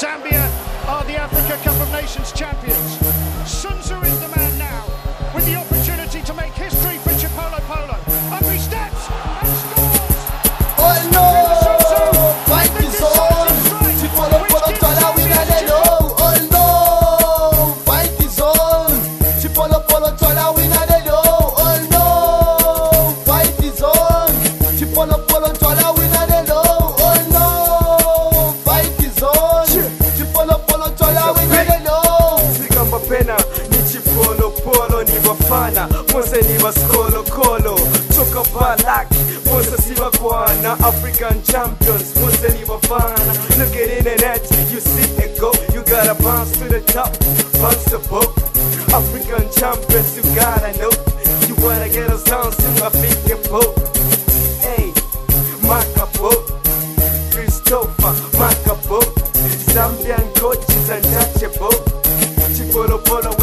Zambia are the Africa Cup of Nations champions. Sun ni bafana ni toka si bakwana african champions ni bafana. Look at internet you see it go. You gotta bounce to the top bounce the boat. African champions you gotta know. You wanna get us down to my feet boat. Hey makapo Christopher Makapo Zambian coaches untouchable Chipolopolo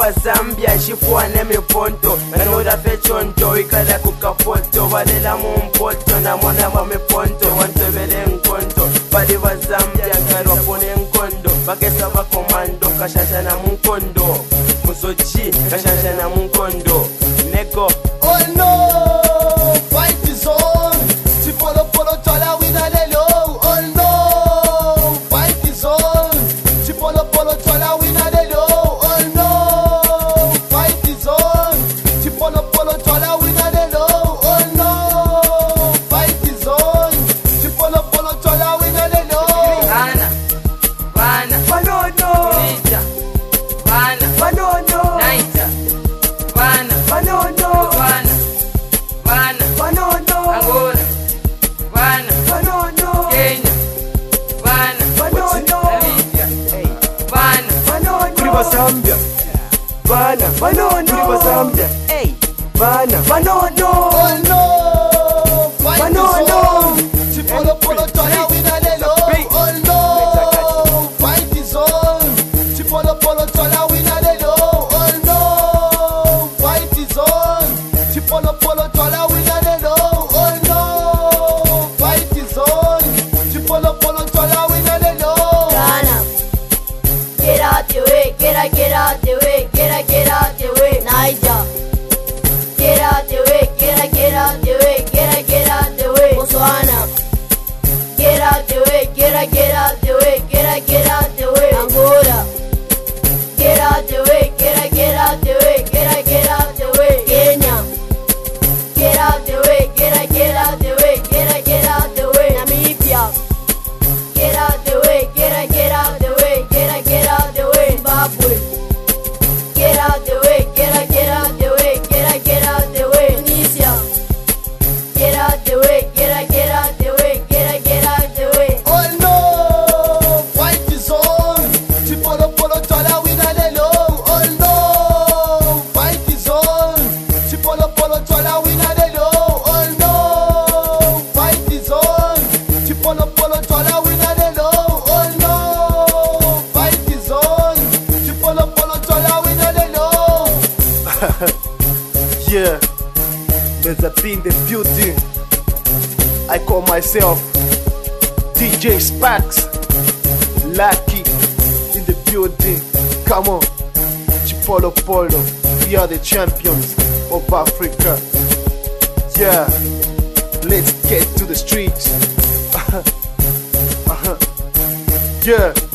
va zambia xifwane miponto. Vanora fechonto yi kala ku kapoto va lela mumpoto na mona va miponto va ntovele nkonto. Vali va zambia nkarhi wa pone nkondo. Va kesa va komando ka xaxana munkondo musochi ka xaxana munkondo neko. Oh no fight is all zambia mano, vanono kulipa zambia hey. vana vanono oh, no. não, chipolopolo no. fight is on chipolopolo twaya wina lelo oh, no. fight is on chipolopolo twaya wina lelo oh, no. fight is on chipolopolo get up, get out the way, Yeah, there's a in the building. I call myself DJ Spax. Lucky in the building. Come on, Chipolo Polo. We are the champions of Africa. Yeah, let's get to the streets. uh-huh. Yeah.